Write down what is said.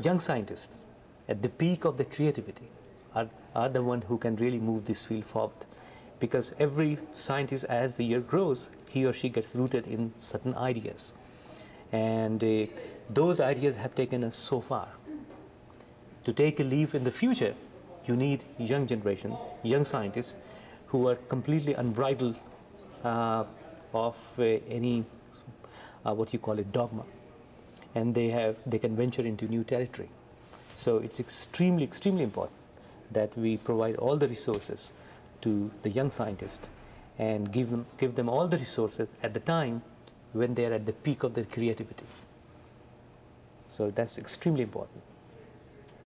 young scientists at the peak of their creativity are, are the one who can really move this field forward. Because every scientist, as the year grows, he or she gets rooted in certain ideas. And uh, those ideas have taken us so far. To take a leap in the future, you need young generation, young scientists who are completely unbridled uh, of uh, any uh, what you call it dogma, and they have they can venture into new territory. So it's extremely extremely important that we provide all the resources to the young scientists and give them give them all the resources at the time when they are at the peak of their creativity. So that's extremely important.